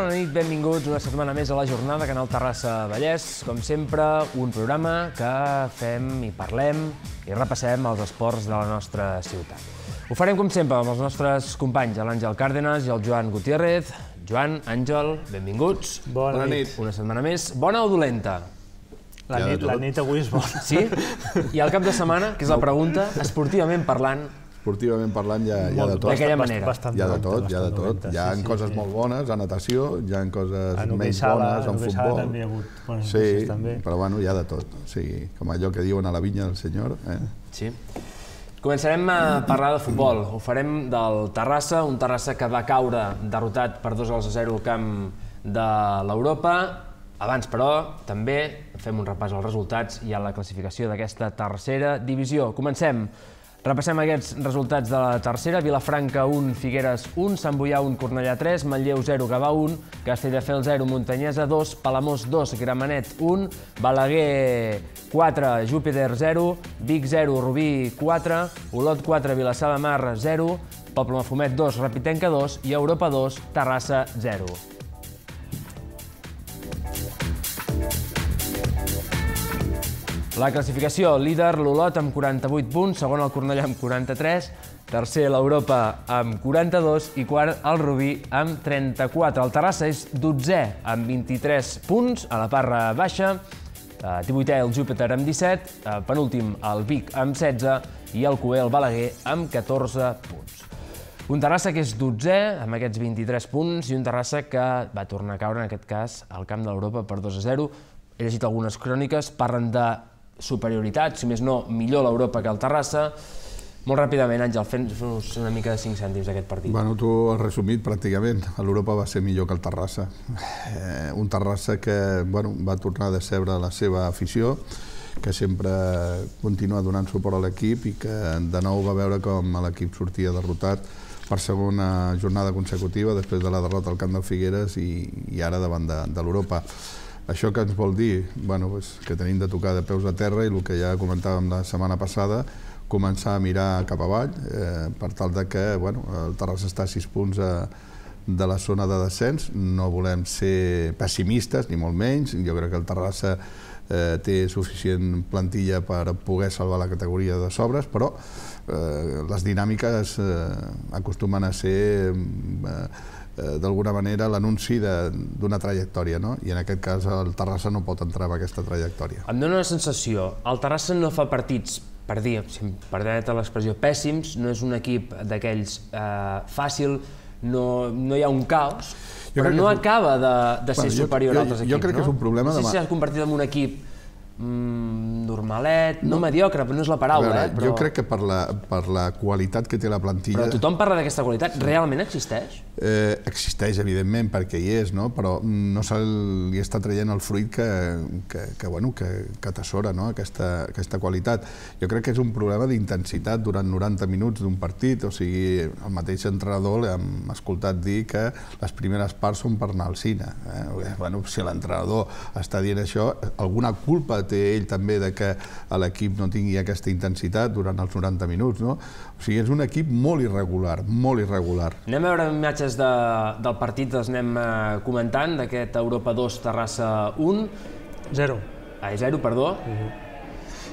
Bona nit, benvinguts una setmana més a la jornada Canal Terrassa Vallès. Com sempre, un programa que fem i parlem i repassem els esports de la nostra ciutat. Ho farem, com sempre, amb els nostres companys, l'Àngel Cárdenas i el Joan Gutiérrez. Joan, Àngel, benvinguts. Bona, Bona nit. Una setmana més. Bona o dolenta? La, nit, la nit avui és bona. Sí? I al cap de setmana, que és la pregunta, esportivament parlant, Esportivament parlant hi ha, hi ha de tot. d'aquella manera. Bastant Hi ha de tot, hi ha de tot. dolenta, Hi ha sí, sí, coses sí. molt bones a natació, hi ha coses En menys sala, bones en en futbol. també hi ha hagut bones Sí, notícies, també. però bueno, hi ha de tot. O sigui, com allò que diuen a la vinya del senyor. Eh? Sí. Començarem a parlar de futbol. Ho farem del Terrassa, un Terrassa que va caure derrotat per 2 gols a 0 al camp de l'Europa. Abans, però, també fem un repàs als resultats i a la classificació d'aquesta tercera divisió. Comencem. Repassem aquests resultats de la tercera. Vilafranca 1, Figueres 1, Sant Boià 1, Cornellà 3, Manlleu 0, Gavà 1, Castelldefels 0, Muntanyesa 2, Palamós 2, Gramenet 1, Balaguer 4, Júpiter 0, Vic 0, Rubí 4, Olot 4, Vilassar de Mar 0, Poble Mafumet 2, Rapitenca 2 i Europa 2, Terrassa 0. La classificació, líder l'Olot amb 48 punts, segon el Cornellà amb 43, tercer l'Europa amb 42 i quart el Rubí amb 34. El Terrassa és 12è amb 23 punts a la parra baixa, eh, 18è el Júpiter amb 17, eh, penúltim el Vic amb 16 i el Coé el Balaguer amb 14 punts. Un Terrassa que és 12è, amb aquests 23 punts, i un Terrassa que va tornar a caure, en aquest cas, al camp de l'Europa per 2 a 0. He llegit algunes cròniques, parlen de superioritat, si més no, millor l'Europa que el Terrassa. Molt ràpidament, Àngel, fem-nos una mica de 5 cèntims d'aquest partit. Bueno, tu has resumit pràcticament. L'Europa va ser millor que el Terrassa. Eh, un Terrassa que bueno, va tornar a decebre la seva afició, que sempre continua donant suport a l'equip i que de nou va veure com l'equip sortia derrotat per segona jornada consecutiva després de la derrota al camp del Figueres i, i ara davant de, de l'Europa. Això que ens vol dir? Bueno, pues, que tenim de tocar de peus a terra i el que ja comentàvem la setmana passada, començar a mirar cap avall eh, per tal de que bueno, el Terrassa està a 6 punts a, de la zona de descens. No volem ser pessimistes, ni molt menys. Jo crec que el Terrassa eh, té suficient plantilla per poder salvar la categoria de sobres, però eh, les dinàmiques eh, acostumen a ser eh, eh, d'alguna manera l'anunci de- d'una trajectòria, no? i en aquest cas el Terrassa no pot entrar en aquesta trajectòria. Em dóna una sensació, el Terrassa no fa partits, per dir, si em permet l'expressió, pèssims, no és un equip d'aquells eh, fàcil, no, no hi ha un caos, Jo però no un- acaba de, de ser Bueno, jo- superior jo- a altres jo equips, crec que no? és un problema no sé si s'ha convertit en un equip mm, normalet, no, mediocre, però no és la paraula, veure, eh? Però, Jo crec que per la, per la qualitat que té la plantilla... però tothom parla d'aquesta qualitat, realment existeix? Eh, existeix, evidentment, perquè hi és, no? però no se li està traient el fruit que, que, que, bueno, que, que atessora no? aquesta, aquesta qualitat. Jo crec que és un problema d'intensitat durant 90 minuts d'un partit, o sigui, el mateix entrenador l'hem escoltat dir que les primeres parts són per anar al cine. Eh? Bueno, si l'entrenador està dient això, alguna culpa té ell també de que l'equip no tingui aquesta intensitat durant els 90 minuts. No? O sigui, és un equip molt irregular, molt irregular. Anem a veure imatges de, del partit, els anem eh, comentant, d'aquest Europa 2, Terrassa 1, Zero. ai, 0, perdó.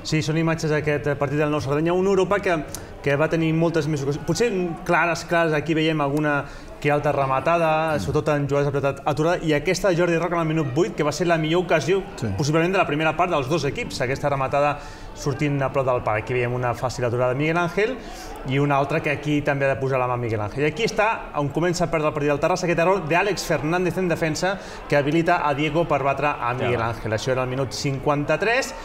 Sí, són imatges d'aquest eh, partit del Nou Sardenya, una Europa que, que va tenir moltes més ocasions. Potser clares, clares, aquí veiem alguna que altra rematada, sobretot en jugades apretat aturada, i aquesta de Jordi Roca en el minut 8, que va ser la millor ocasió, Sí. possiblement de la primera part dels dos equips, aquesta rematada sortint a prop del pal. Aquí veiem una fàcil aturada de Miguel Ángel i una altra que aquí també ha de posar la mà Miguel Ángel. I aquí està on comença a perdre el partit del Terrassa, aquest error d'Àlex Fernández en defensa, que habilita a Diego per batre a Miguel Ángel. Això era el minut 53,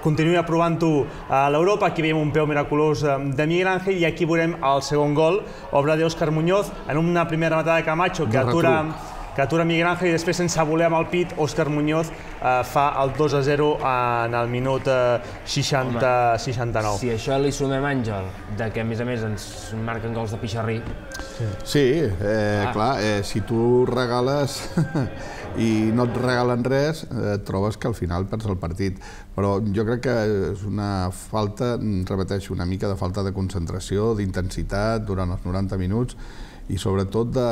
continua provant-ho a l'Europa, aquí veiem un peu miraculós eh, de Miguel Ángel i aquí veurem el segon gol, obra d'Òscar Muñoz, en una primera matada de Camacho que De atura, que atura Miguel Ángel i després sense voler amb el pit, Òscar Muñoz eh, fa el 2 a 0 en el minut eh, 60, 69. Si això li sumem, Àngel, de que a més a més ens marquen gols de pixarrí, Sí, eh, Ah. clar, eh, si tu regales i no et regalen res, eh, trobes que al final perds el partit. Però jo crec que és una falta, repeteixo, una mica de falta de concentració, d'intensitat durant els 90 minuts i sobretot de,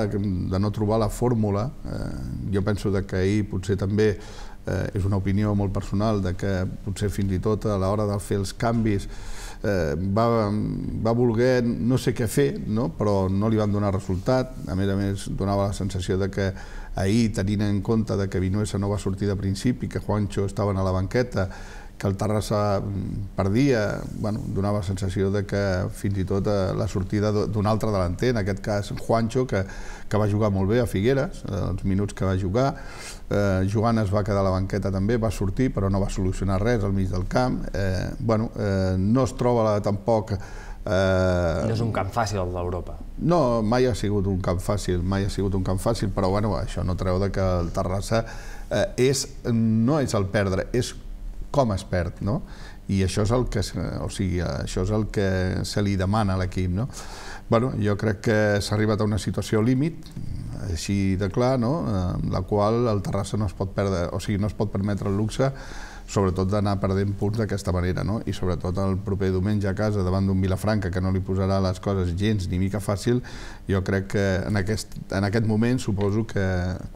de no trobar la fórmula. Eh, jo penso de que ahir potser també eh, és una opinió molt personal de que potser fins i tot a l'hora de fer els canvis eh, va, va voler no sé què fer, no? però no li van donar resultat. A més a més, donava la sensació de que ahir, tenint en compte de que Vinuesa no va sortir de principi, que Juancho estaven a la banqueta, que el Terrassa mm, perdia, bueno, donava la sensació de que fins i tot eh, la sortida d'un altre delanter, en aquest cas Juancho, que, que va jugar molt bé a Figueres, eh, els minuts que va jugar, eh, Joan es va quedar a la banqueta també, va sortir però no va solucionar res al mig del camp, eh, bueno, eh, no es troba tampoc Eh, no és un camp fàcil el d'Europa. No, mai ha sigut un camp fàcil, mai ha sigut un camp fàcil, però bueno, això no treu de que el Terrassa eh, és, no és el perdre, és com es perd, no? I això és el que, o sigui, això és el que se li demana a l'equip, no? Bueno, jo crec que s'ha arribat a una situació límit, així de clar, no? en la qual el Terrassa no es pot perdre, o sigui, no es pot permetre el luxe sobretot d'anar perdent punts d'aquesta manera, no? i sobretot el proper diumenge a casa davant d'un Vilafranca que no li posarà les coses gens ni mica fàcil, jo crec que en aquest, en aquest moment suposo que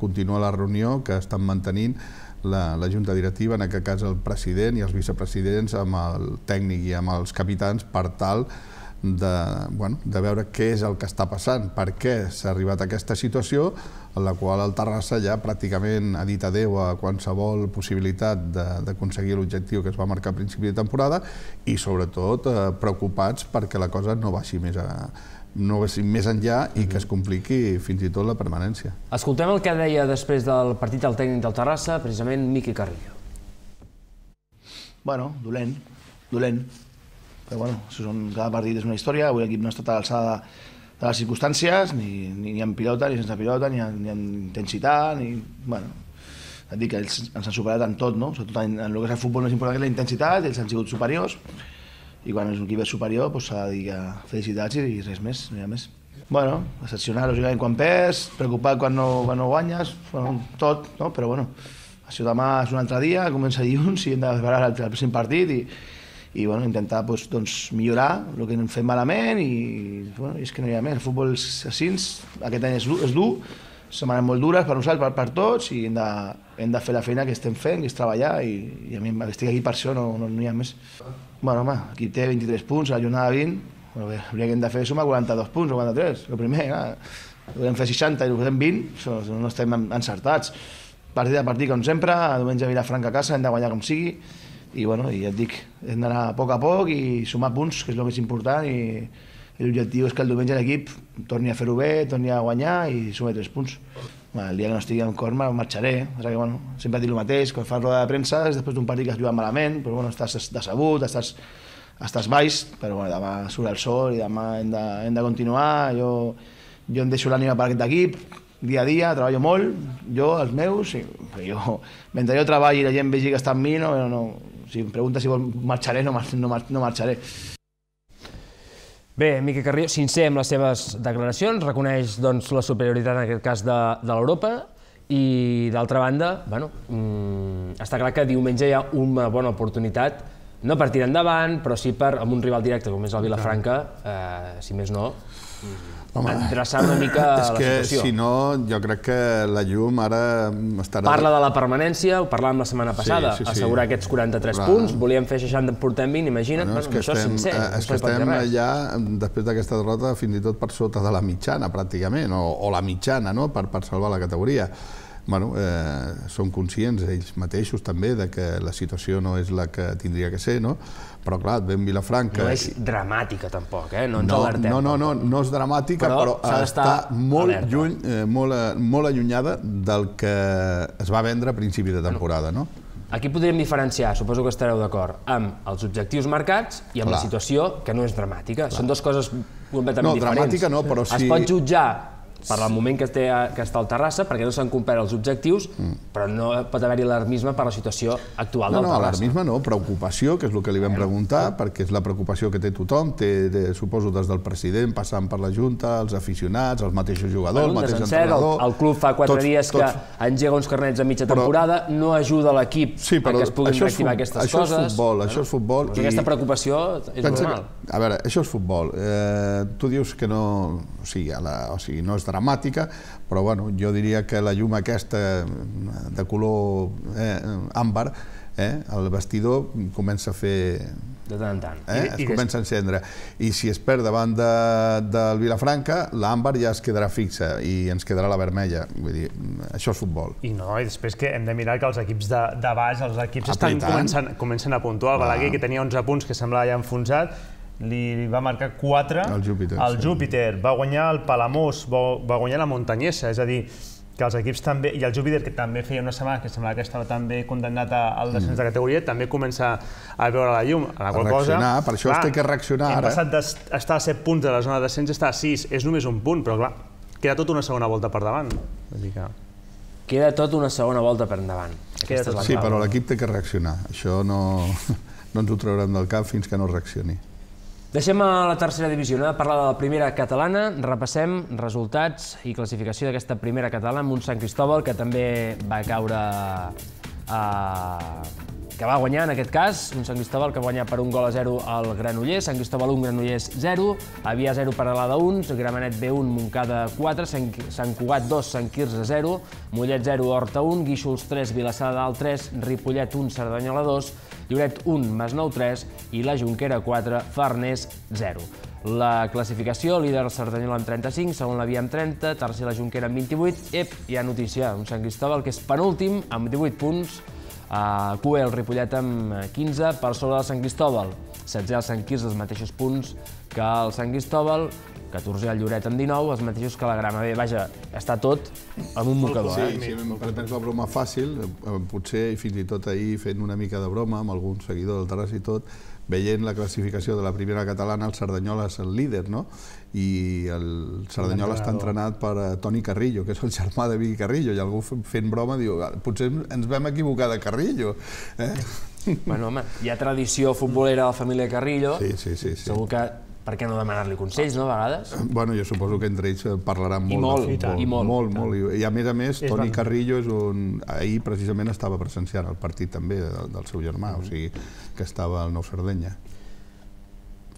continua la reunió que estan mantenint la, la Junta Directiva, en aquest cas el president i els vicepresidents amb el tècnic i amb els capitans per tal de, bueno, de veure què és el que està passant, per què s'ha arribat a aquesta situació en la qual el Terrassa ja pràcticament ha dit adeu a qualsevol possibilitat d'aconseguir l'objectiu que es va marcar a principi de temporada i sobretot eh, preocupats perquè la cosa no baixi més a, no vagi més enllà i que es compliqui fins i tot la permanència. Escoltem el que deia després del partit del tècnic del Terrassa, precisament Miqui Carrillo. Bueno, dolent, dolent. Però bueno, són, cada partit és una història, avui l'equip no ha estat a l'alçada de les circumstàncies, ni, ni, ni en pilota, ni sense pilota, ni en, ni en intensitat, ni... Bueno, et dic que ells ens han superat en tot, no? Sobretot en, en el que és el futbol més important que és la intensitat, ells han sigut superiors, i quan és un equip superior doncs s'ha de dir que felicitats i, res més, no hi ha més. Bueno, excepcionar, lògicament, quan perds, preocupat quan no, quan no guanyes, bueno, tot, no? però bueno, això demà és un altre dia, comença dilluns i hem de veure el, el present partit i, i bueno, intentar doncs, doncs, millorar el que hem fet malament i bueno, és que no hi ha més, el futbol és així, aquest any és, és dur, setmanes molt dures per nosaltres, per, per tots i hem de, hem de fer la feina que estem fent, que és treballar i, i a mi estic aquí per això, no, no, no hi ha més. Bueno, home, aquí té 23 punts, a la jornada 20, bueno, bé, hauria que hem de fer suma 42 punts o 43, el primer, clar. Podem fer 60 i ho fem 20, no estem encertats. Partit a partit, com sempre, diumenge a Vilafranca a casa, hem de guanyar com sigui, i, bueno, i ja et dic, hem d'anar a poc a poc i sumar punts, que és el més important, i, l'objectiu és que el diumenge l'equip torni a fer-ho bé, torni a guanyar i sumar 3 punts. Bueno, el dia que no estigui en cor marxaré, que, bueno, sempre dic el mateix, quan fas roda de premsa és després d'un partit que has jugat malament, però bueno, estàs decebut, estàs, estàs baix, però bueno, demà surt el sol i demà hem de, hem de continuar, jo, jo em deixo l'ànima per aquest equip, dia a dia, treballo molt, jo, els meus, i, jo, mentre jo treballi i la gent vegi que està amb mi, no, no, si em pregunta si vol marxaré, no, no, no marxaré. Bé, Miquel Carrillo, sincer amb les seves declaracions, reconeix doncs, la superioritat en aquest cas de, de l'Europa i d'altra banda, bueno, mmm, està clar que diumenge hi ha una bona oportunitat, no per tirar endavant, però sí per, amb un rival directe com és el Vilafranca, eh, si més no, Home, endreçar una mica és la que, situació. si no, jo crec que la llum ara estarà... Parla de la permanència, ho parlàvem la setmana passada, sí, sí, sí. assegurar aquests 43 Clar. punts, volíem fer 60, en portem 20, imagina't, bueno, és que això estem, és sincer. És que estem ja, després d'aquesta derrota, fins i tot per sota de la mitjana, pràcticament, o, o la mitjana, no?, per, per salvar la categoria bueno, eh, són conscients ells mateixos també de que la situació no és la que tindria que ser, no? però clar, et ven Vilafranca... No és dramàtica tampoc, eh? no ens no, alertem. No, no, no, no és dramàtica, però, però està molt, alerta. lluny, eh, molt, eh, molt allunyada del que es va vendre a principi de temporada. No? Aquí podríem diferenciar, suposo que estareu d'acord, amb els objectius marcats i amb Clar. la situació que no és dramàtica. Clar. Són dues coses completament no, diferents. Dramàtica no, però sí... Es pot jutjar per al moment que, té, que està al Terrassa, perquè no s'han complert els objectius, mm. però no pot haver-hi alarmisme per la situació actual no, del no, Terrassa. alarmisme no, preocupació, que és el que li vam preguntar, perquè és la preocupació que té tothom, té, té, suposo des del president, passant per la Junta, els aficionats, els mateixos jugadors, Bueno, el mateix desencert, el, entrenador... el club fa quatre tots- dies que tots- engega uns carnets a mitja Però- temporada, no ajuda l'equip Sí, però a que es puguin això reactivar aquestes això coses. és futbol, això és futbol. Doncs aquesta preocupació és Pensa normal. Que, a veure, això és futbol. Eh, tu dius que no, o sigui, a la, o sigui, no és dramàtica, però bueno, jo diria que la llum aquesta de color eh, àmbar, eh, el vestidor comença a fer De tant en tant. eh? I- es i des- comença a encendre. I si es perd davant de, del Vilafranca, l'àmbar ja es quedarà fixa i ens quedarà la vermella. Vull dir, això és futbol. I no, i després que hem de mirar que els equips de, de baix, els equips estan començant, comencen a puntuar. El Balaguer, que tenia 11 punts, que semblava ja enfonsat, li va marcar 4 El Júpiter, al sí. Júpiter. Va guanyar el Palamós, va, va guanyar la Montanyesa, és a dir, que els equips també, i el Júpiter, que també feia una setmana que semblava que estava també condemnat al descens de categoria, també comença a veure la llum. A, la qual cosa, per això es té que reaccionar hem ara. passat d'estar a 7 punts de la zona de descens a estar a 6, és només un punt, però clar, queda tota una segona volta per davant. Vull dir que... Queda tot una segona volta per endavant. Aquesta és la Sí, però l'equip té que reaccionar. Això no, no ens ho traurem del cap fins que no reaccioni. Deixem a la tercera divisió, anem a parlar de la primera catalana, repassem resultats i classificació d'aquesta primera catalana amb un Sant Cristòbal que també va caure a... que va guanyar en aquest cas, un Sant Cristòbal que va guanyar per un gol a 0 al Granollers, Sant Cristòbal 1, Granollers 0, Havia 0 per Alada 1, Gramenet B1, Montcada 4, Sant, Sant Cugat 2, Sant Quirze 0, Mollet 0, Horta 1, Guíxols 3, Vilassar de Dalt 3, Ripollet 1, Cerdanyola 2, Lloret 1, Masnou 3 i la Junquera 4, Farners 0. La classificació, líder Cerdanyola amb 35, segon la Via amb 30, tercer la Junquera amb 28, ep, hi ha notícia, un Sant Cristòbal que és penúltim amb 18 punts, a Cue el Ripollet amb 15, per sobre del Sant Cristòbal, 16 el Sant Quirze, els mateixos punts que el Sant Cristòbal, 14 el Lloret amb 19, els mateixos que la Grama. Bé, vaja, està tot amb un mocador, Sí, eh? sí, em permets la broma fàcil, eh, potser i fins i tot ahir fent una mica de broma amb algun seguidor del Terrassa i tot, veient la classificació de la primera catalana, el Cerdanyola és el líder, no? I el Cerdanyola està entrenat per eh, Toni Carrillo, que és el germà de Vicky Carrillo, i algú fent broma diu, "Ah, potser ens vam equivocar de Carrillo. Eh? Bueno, home, hi ha tradició futbolera de la família Carrillo, Sí, sí, sí. sí. segur que per què no demanar-li consells, no, a vegades? Bueno, jo suposo que entre ells eh, parlaran I molt. molt, de futbol, i molt, molt, i tant. molt. I, I a més a més, És Toni Carrillo és un... Ahir precisament estava presenciant el partit també del, del seu germà, Mm. o sigui, que estava al Nou Sardenya.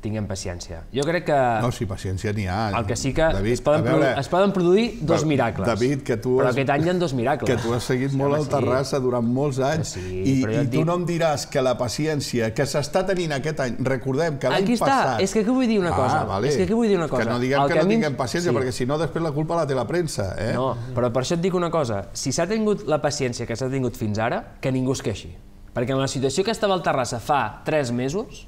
Tinguem paciència. Jo crec que No, si paciència n'hi ha. el que sí que David, es, poden veure, es poden produir dos Però, miracles. David, que tu Però has- aquest any hi ha dos miracles. que tu has seguit molt home, el Terrassa durant molts anys Sí, i, i tu dic- no em diràs que la paciència que s'està tenint aquest any, recordem que l'any Aquí està, passat... és que aquí vull dir una cosa, Ah, vale. és que aquí vull dir una cosa. Que no diguem El que, que no tinguem paciència, sí. perquè si no després la culpa la té la premsa, eh? No, però per això et dic una cosa. Si s'ha tingut la paciència que s'ha tingut fins ara, que ningú es queixi. Perquè en la situació que estava al Terrassa fa 3 mesos,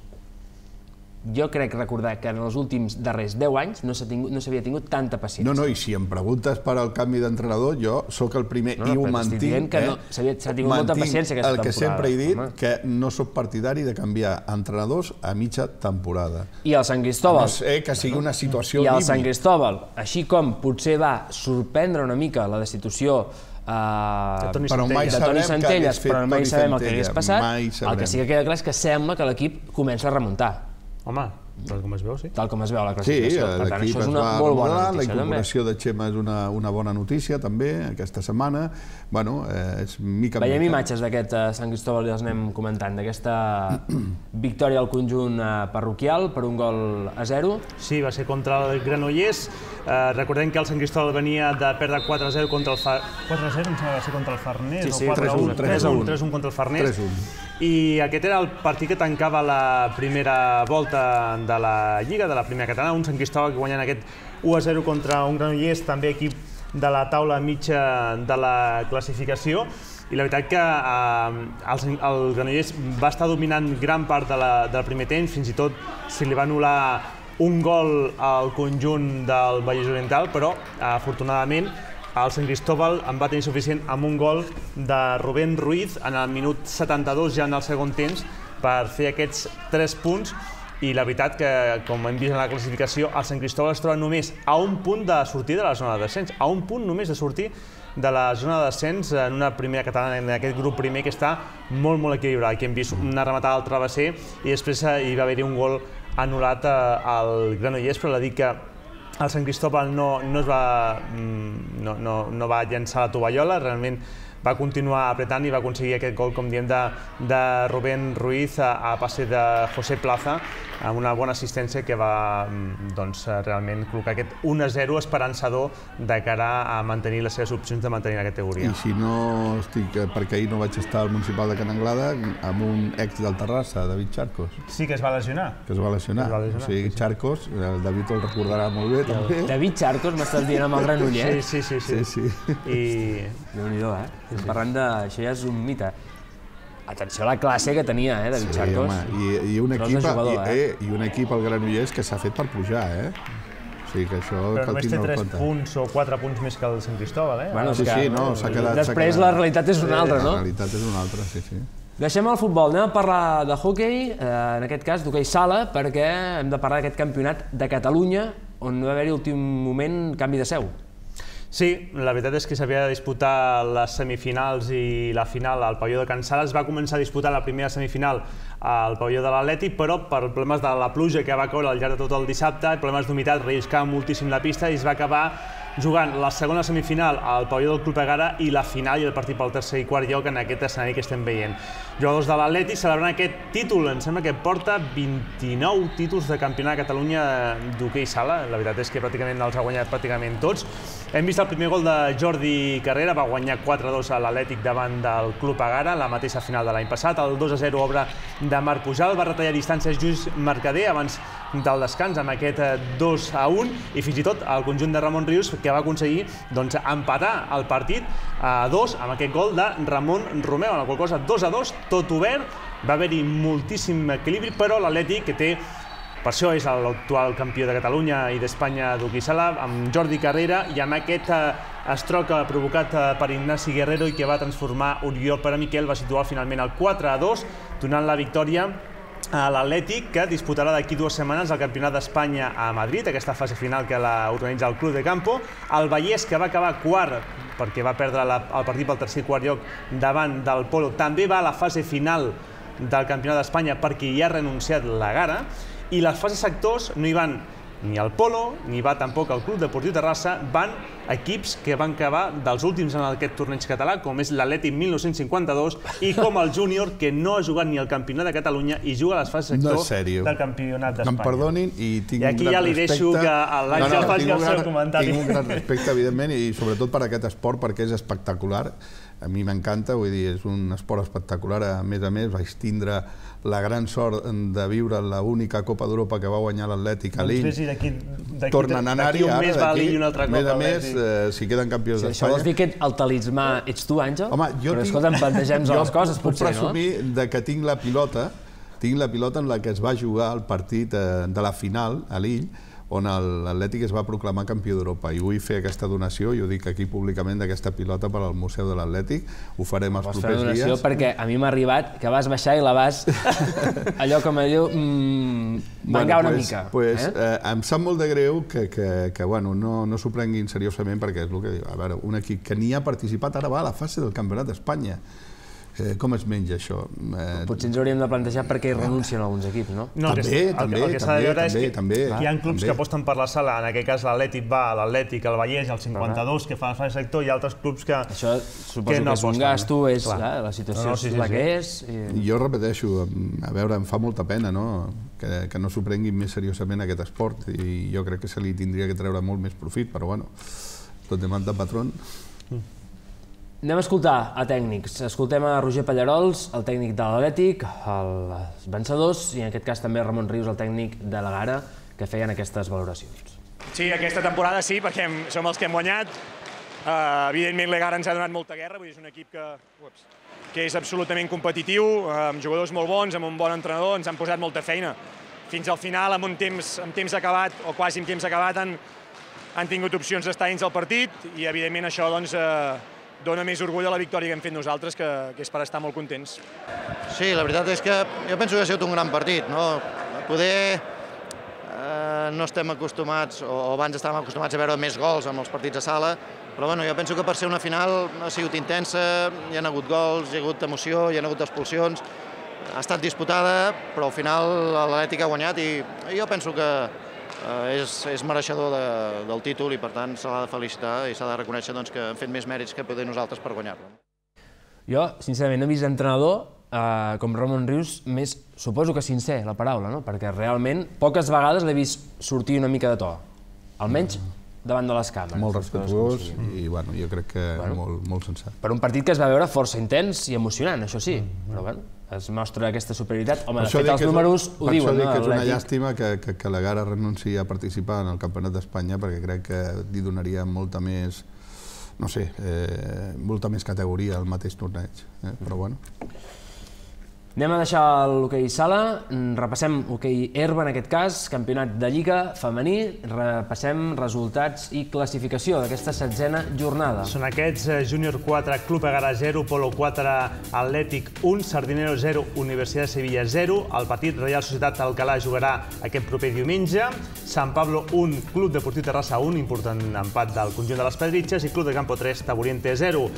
jo crec recordar que en els últims darrers 10 anys no s'ha tingut, no s'havia tingut tanta paciència. No, no, i si em preguntes per al canvi d'entrenador, jo sóc el primer No, no, i ho però t'estic mantinc. dient que eh? no- s'havia- s'ha tingut molta paciència aquesta el que temporada, sempre he dit, home. que no sóc partidari de canviar entrenadors a mitja temporada. I el Sant A Cristòbal, no ser que sigui una situació i el límit. Sant Cristòbal, així com potser va sorprendre una mica la destitució eh, De Toni Però mai de sabrem Toni què Centelles, hagués fet però mai Toni sabem el que hagués passat. El que sí que queda clar és que sembla que l'equip comença a remuntar, Home, tal com es veu, sí. tal com es veu la Sí, classificació. per tant, l'equip això es és una va molt bona la notícia, també. incorporació de Xema és una, una bona notícia també aquesta setmana. Bueno, eh, és mica en Veiem mica. imatges d'aquest eh, Sant Cristòbal i els anem comentant, d'aquesta victòria al conjunt eh, parroquial per un gol a 0. Sí, va ser contra el Granollers. Eh, recordem que el Sant Cristòbal venia de perdre 4-0 contra el Fa... 4-0 em sembla que va ser contra el Farners, Sí, sí, o 4-1, 3-1, 3-1 contra el Farners. 3-1. I aquest era el partit que tancava la primera volta de la Lliga, de la primera catalana, un Sant Cristòbal que guanyant aquest 1-0 contra un Granollers, també equip de la taula mitja de la classificació, i la veritat que eh, el, el Granollers va estar dominant gran part de la, del primer temps, fins i tot se li va anul·lar un gol al conjunt del Vallès Oriental, però afortunadament el Sant Cristòbal en va tenir suficient amb un gol de Rubén Ruiz en el minut 72, ja en el segon temps, per fer aquests 3 punts. I la veritat que, com hem vist en la classificació, el Sant Cristòbal es troba només a un punt de sortir de la zona de descens, a un punt només de sortir de la zona de descens en una primera catalana, en aquest grup primer que està molt, molt equilibrat, que hem vist una rematada al travesser i després hi va haver-hi un gol anul·lat eh, al Granollers, però la dic que el Sant Cristòbal no, no, es va, mm, no, no, no va llançar la tovallola, realment va continuar apretant i va aconseguir aquest gol, com diem, de, de Rubén Ruiz a, a passe de José Plaza, amb una bona assistència que va mm, doncs, realment col·locar aquest 1-0 esperançador de cara a mantenir les seves opcions de mantenir la categoria. I si no estic, eh, perquè ahir no vaig estar al Municipal de Can Anglada, amb un ex del Terrassa, David Charcos, Sí que es va lesionar. que es va lesionar. Es va lesionar, o sigui, sí, sí. Charcos, el David el recordarà molt bé, també. David Charcos, m'estàs dient amb el Sí, Granollers? sí, sí. sí. Sí, sí. I Déu-n'hi-do, eh? Estem parlant de... Això ja és un mite. Atenció a la classe que tenia, eh, David Sí, Charcos. home, i, i, un equip, jugador, i, eh? eh? i un equip al Granollers que s'ha fet per pujar, eh? O sigui que això però cal només té tindre 3 en compte. punts o 4 punts més que el Sant Cristóbal, eh? Bueno, Sí, que sí, no, s'ha quedat... Després quedat- la realitat és una altra, no? La realitat és una altra, sí, sí. Deixem el futbol, anem a parlar de hockey, eh, en aquest cas d'hoquei sala, perquè hem de parlar d'aquest campionat de Catalunya, on va haver-hi últim moment canvi de seu. Sí, la veritat és que s'havia de disputar les semifinals i la final al pavelló de Can Sala. Es va començar a disputar la primera semifinal al pavelló de l'Atlètic, però per problemes de la pluja que va caure al llarg de tot el dissabte, problemes d'humitat, relliscava moltíssim la pista i es va acabar jugant la segona semifinal al pavelló del Club Egara i la final i el partit pel tercer i quart lloc en aquest escenari que estem veient. Jugadors de l'Atlètic celebrant aquest títol, em sembla que porta 29 títols de campionat de Catalunya d'hoquei sala, la veritat és que pràcticament els ha guanyat pràcticament tots. Hem vist el primer gol de Jordi Carrera, va guanyar 4-2 a l'Atlètic davant del Club Agara, la mateixa final de l'any passat. El 2-0 obra de Marc Pujal, va retallar distàncies Lluís Mercader abans del descans amb aquest eh, 2-1 i fins i tot el conjunt de Ramon Rius que va aconseguir doncs, empatar el partit a 2 amb aquest gol de Ramon Romeu, en la qual cosa 2-2, tot obert, va haver-hi moltíssim equilibri, però l'Atlètic que té per això és l'actual campió de Catalunya i d'Espanya d'hoquei sala, amb Jordi Carrera i amb aquest eh, estroc eh, provocat per Ignasi Guerrero i que va transformar Oriol per a Miquel, va situar finalment el 4 a 2, donant la victòria a l'Atlètic, que disputarà d'aquí dues setmanes el Campionat d'Espanya a Madrid, aquesta fase final que la el Club de Campo. El Vallès, que va acabar quart perquè va perdre la, el partit pel tercer quart lloc davant del Polo, també va a la fase final del Campionat d'Espanya perquè hi ha renunciat la Gara, i les fases sectors no hi van ni el Polo, ni va tampoc el Club Deportiu Terrassa, van equips que van acabar dels últims en aquest torneig català, com és l'Atlètic 1952 i com el Júnior, que no ha jugat ni el Campionat de Catalunya i juga a les fases No sector sèrio. del Campionat Que em d'Espanya. perdonin i tinc I aquí gran ja li respecte... deixo que l'Àngel faci tinc el un seu gran- comentari. Tinc un gran respecte, evidentment, i sobretot per aquest esport, perquè és espectacular. A mi m'encanta, vull dir, és un esport espectacular. A més a més, vaig tindre la gran sort de viure l'única Copa d'Europa que va guanyar l'Atlètic a Doncs d'aquí d'aquí- Tornen a anar-hi d'aquí un ara, mes va a d'aquí, Lille i una altra a més a més, eh, si queden campions Això d'Espanya... vols dir que el talismà ets tu, Àngel? Home, jo Però tinc... escolta'm, plantegem jo les coses, puc potser, no? presumir de que tinc la pilota, tinc la pilota en la que es va jugar el partit eh, de la final a Lille, on l'Atlètic es va proclamar campió d'Europa. I vull fer aquesta donació, ho dic aquí públicament, d'aquesta pilota per al Museu de l'Atlètic. Ho farem els Vols fer propers donació dies. perquè a mi m'ha arribat que vas baixar i la vas... allò com a diu... Mm, mangar una pues, mica. Pues, eh? eh? em sap molt de greu que, que, que bueno, no, no s'ho prenguin seriosament perquè és el que diu. A veure, un equip que ni ha participat ara va a la fase del Campionat d'Espanya. Eh, com es menja això? Eh, Potser ens hauríem de plantejar per què hi renuncien alguns equips, no? No, També, que, també, el que s'ha de també, és també, que hi ha clubs també. que aposten per la sala, en aquest cas l'Atlètic va, l'Atlètic, el Vallès, el 52, que fa el sector, i altres clubs que... Això suposo Que és un gasto, és Clar. clar, la situació No, no, és sí, sí, la sí. que és. I... Jo repeteixo, a veure, em fa molta pena no? que, que no s'ho prenguin més seriosament aquest esport i jo crec que se li tindria que treure molt més profit, però bueno, tot demanda patrón. Anem a escoltar a tècnics. Escoltem a Roger Pallarols, el tècnic de l'Atlètic, els vencedors, i en aquest cas també Ramon Rius, el tècnic de la Gara, que feien aquestes valoracions. Sí, aquesta temporada sí, perquè hem, som els que hem guanyat. Uh, evidentment, l'Egara ens ha donat molta guerra, vull dir, és un equip que, ups, que és absolutament competitiu, uh, amb jugadors molt bons, amb un bon entrenador, ens han posat molta feina. Fins al final, amb un temps, amb temps acabat, o quasi amb temps acabat, han, han tingut opcions d'estar dins del partit i, evidentment, això doncs, uh, dona més orgull a la victòria que hem fet nosaltres, que, que és per estar molt contents. Sí, la veritat és que jo penso que ha sigut un gran partit. No? poder eh, no estem acostumats, o abans estàvem acostumats a veure més gols amb els partits a sala, però bueno, jo penso que per ser una final ha sigut intensa, hi ha hagut gols, hi ha hagut emoció, hi ha hagut expulsions, ha estat disputada, però al final l'Atlètic ha guanyat i jo penso que eh, és, és mereixedor de, del títol i per tant se l'ha de felicitar i s'ha de reconèixer doncs, que han fet més mèrits que poder nosaltres per guanyar-lo. Jo, sincerament, he vist entrenador eh, com Ramon Rius més, suposo que sincer, la paraula, no? perquè realment poques vegades l'he vist sortir una mica de to, almenys davant de les càmeres. Molt respectuós i bueno, jo crec que Bueno. molt, molt sensat. Per un partit que es va veure força intens i emocionant, això sí, però bueno, es mostra aquesta superioritat. Home, de fet, els que és- números ho per diuen, això dic no? que és una llàstima que, que, que la Gara renunciï a participar en el Campionat d'Espanya perquè crec que li donaria molta més, no sé, eh, molta més categoria al mateix torneig. Eh? Però bueno, Anem a deixar l'hoquei sala, mm, repassem hoquei herba en aquest cas, campionat de Lliga femení, repassem resultats i classificació d'aquesta setzena jornada. Són aquests, eh, Júnior 4, Club Egara 0, Polo 4, Atlètic 1, Sardinero 0, Universitat de Sevilla 0. El partit Reial Societat Alcalà jugarà aquest proper diumenge. Sant Pablo 1, Club Deportiu Terrassa 1, important empat del conjunt de les Pedritxes, i Club de Campo 3, Taburiente 0.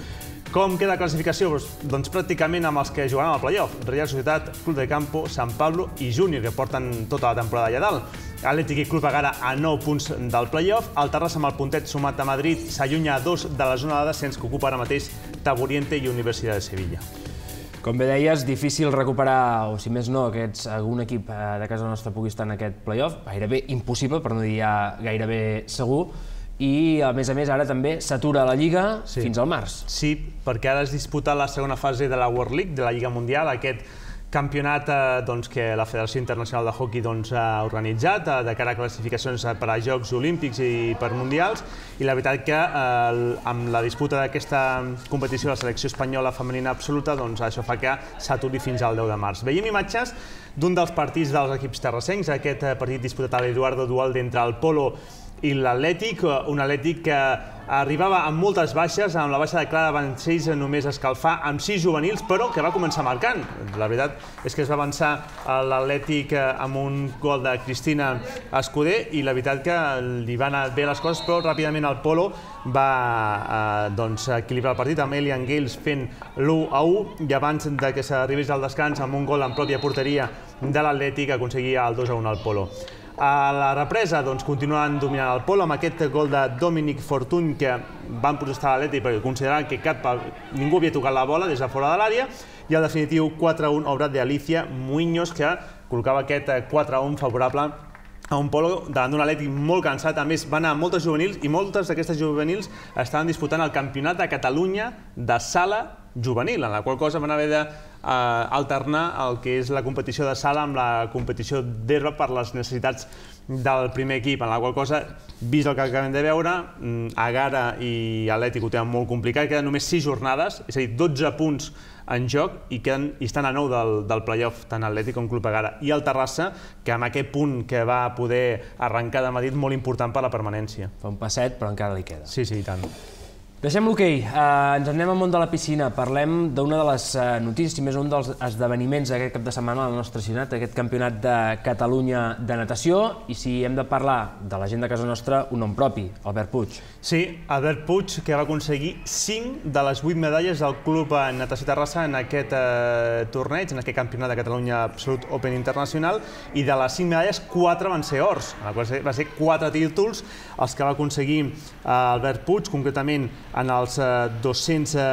Com queda la classificació? Doncs, pràcticament amb els que jugaran al playoff. Real Societat, Club de Campo, Sant Pablo i Júnior, que porten tota la temporada allà dalt. Atlètic i Club Egara a 9 punts del playoff. El Terrassa amb el puntet sumat a Madrid s'allunya a 2 de la zona de descens que ocupa ara mateix Taburiente i Universitat de Sevilla. Com bé deies, difícil recuperar, o si més no, que ets algun equip eh, de casa nostra pugui estar en aquest playoff, gairebé impossible, per no dir ja gairebé segur, i a més a més ara també s'atura la Lliga Sí. fins al març. Sí, perquè ara es disputa la segona fase de la World League, de la Lliga Mundial, aquest campionat eh, doncs, que la Federació Internacional de Hockey doncs, ha organitzat eh, de cara a classificacions eh, per a Jocs Olímpics i per Mundials i la veritat que eh, amb la disputa d'aquesta competició la selecció espanyola femenina absoluta doncs, això fa que s'aturi fins al 10 de març. Veiem imatges d'un dels partits dels equips terrassencs, aquest eh, partit disputat a l'Eduardo Dualde entre el Polo i l'Atlètic, un Atlètic que arribava amb moltes baixes, amb la baixa de Clara Vancells només escalfar amb sis juvenils, però que va començar marcant. La veritat és que es va avançar l'Atlètic eh, amb un gol de Cristina Escuder i la veritat que li van anar bé les coses, però ràpidament el Polo va eh, doncs, equilibrar el partit amb Elian Gales fent l'1 a 1 i abans de que s'arribés al descans amb un gol en pròpia porteria de l'Atlètic aconseguia el 2 a 1 al Polo. A la represa doncs, continuen dominant el Polo amb aquest gol de Dominic Fortuny que van protestar a l'Atlètic perquè consideraven que cap, ningú havia tocat la bola des de fora de l'àrea i el definitiu 4-1 obrat d'Alicia Muñoz que col·locava aquest 4-1 favorable a un polo davant d'un Atlètic molt cansat. A més, van anar moltes juvenils i moltes d'aquestes juvenils estaven disputant el Campionat de Catalunya de sala juvenil, en la qual cosa van haver de eh, alternar el que és la competició de sala amb la competició d'herba per les necessitats del primer equip, en la qual cosa, vist el que acabem de veure, mm, Agara i Atlètic ho tenen molt complicat, queden només 6 jornades, és a dir, 12 punts en joc i, queden, i estan a 9 del, del playoff, tant Atlètic com Club Agara. I el Terrassa, que amb aquest punt que va poder arrencar de Madrid, molt important per la permanència. Fa un passet, però encara li queda. Sí, sí, i tant. Deixem l'hoquei, uh, ens en anem al món de la piscina, parlem d'una de les uh, notícies, si més un dels esdeveniments d'aquest cap de setmana a la nostra ciutat, aquest campionat de Catalunya de natació, i si hem de parlar de la gent de casa nostra, un nom propi, Albert Puig. Sí, Albert Puig, que va aconseguir 5 de les 8 medalles del Club Natació Terrassa en aquest eh, torneig, en aquest campionat de Catalunya Absolut Open Internacional, i de les 5 medalles, 4 van ser ors, va ser 4 títols els que va aconseguir eh, Albert Puig, concretament en els eh, 200 eh,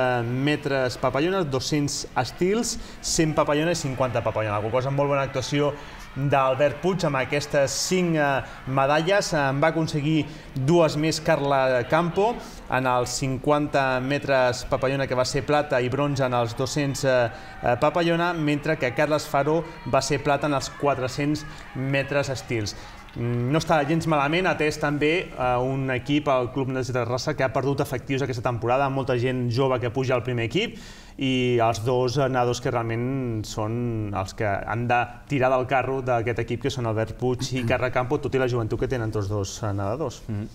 metres papallones, 200 estils, 100 papallones i 50 papallones, la cosa molt bona actuació d'Albert Puig amb aquestes 5 eh, medalles. En va aconseguir dues més Carla Campo en els 50 metres papallona que va ser plata i bronze en els 200 eh, papallona, mentre que Carles Faro va ser plata en els 400 metres estils. Mm, no està gens malament, atès també eh, un equip, el Club de Terrassa, que ha perdut efectius aquesta temporada, molta gent jove que puja al primer equip, i els dos nedadors que realment són els que han de tirar del carro d'aquest equip, que són Albert Puig i Carre Campo, tot i la joventut que tenen tots dos nedadors. Mm -hmm.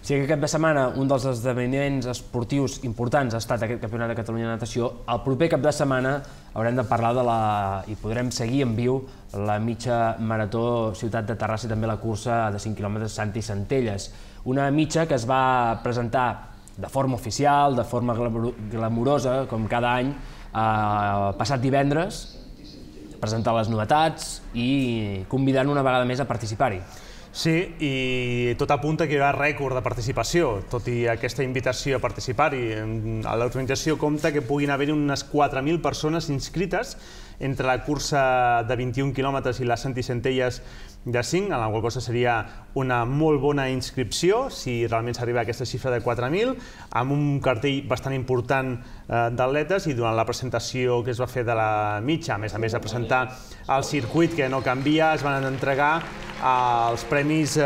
Sí que aquest setmana un dels esdeveniments esportius importants ha estat aquest Campionat de Catalunya de Natació. El proper cap de setmana haurem de parlar de la, i podrem seguir en viu la mitja marató Ciutat de Terrassa i també la cursa de 5 quilòmetres Santi Centelles. Una mitja que es va presentar de forma oficial, de forma glamurosa, com cada any, eh, passat divendres, presentar les novetats i convidant una vegada més a participar-hi. Sí, i tot apunta que hi haurà rècord de participació, tot i aquesta invitació a participar-hi. L'organització compta que puguin haver unes 4.000 persones inscrites entre la cursa de 21 quilòmetres i les Centelles de 5, en la qual cosa seria una molt bona inscripció, si realment s'arriba a aquesta xifra de 4.000, amb un cartell bastant important eh, d'atletes i durant la presentació que es va fer de la mitja, a més a més de presentar el circuit que no canvia, es van entregar els premis eh,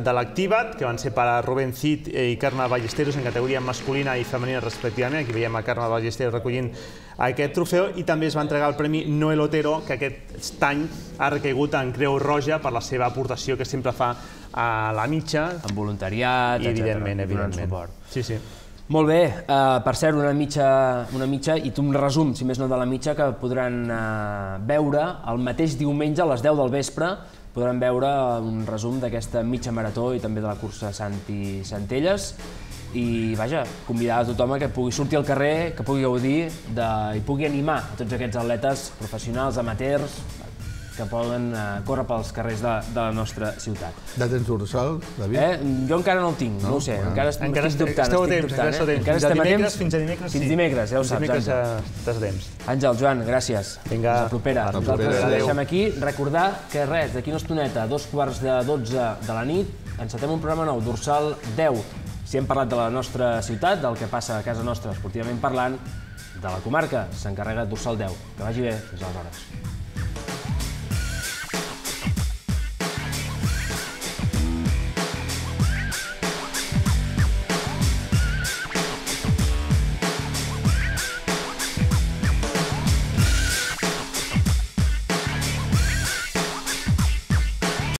de l'Activat, que van ser per a Rubén Cid i Carme Ballesteros en categoria masculina i femenina respectivament. Aquí veiem a Carme Ballesteros recollint aquest trofeu i també es va entregar el Premi Noel Otero, que aquest any ha recaigut en Creu Roja per la seva aportació que sempre fa a la mitja. En voluntariat, I, evidentment, evidentment. suport. Sí, sí. Molt bé, uh, per cert, una mitja, una mitja i tu un resum, si més no de la mitja, que podran uh, veure el mateix diumenge a les 10 del vespre, podran veure un resum d'aquesta mitja marató i també de la cursa Santi Centelles i vaja, convidar a tothom a que pugui sortir al carrer, que pugui gaudir de, i pugui animar a tots aquests atletes professionals, amateurs, que poden uh, córrer pels carrers de, de la nostra ciutat. De tens dorsal, David? Eh? Jo encara no el tinc, no, no ho sé, bueno. encara, encara estic dubtant. Esteu estic temps, dubtant, esteu eh? temps. Encara fins estem a dimecres, a temps. fins a dimecres, fins sí. dimecres, ja ho fins saps, dimecres Àngel. estàs a temps. Àngel, Joan, gràcies. Vinga. Fins la propera. la Nosaltres propera. ho Adéu. deixem aquí. Recordar que res, d'aquí una estoneta, a dos quarts de 12 de la nit, encetem un programa nou, Dorsal 10. Si hem parlat de la nostra ciutat, del que passa a casa nostra esportivament parlant, de la comarca, s'encarrega Dorsal 10. Que vagi bé, fins aleshores.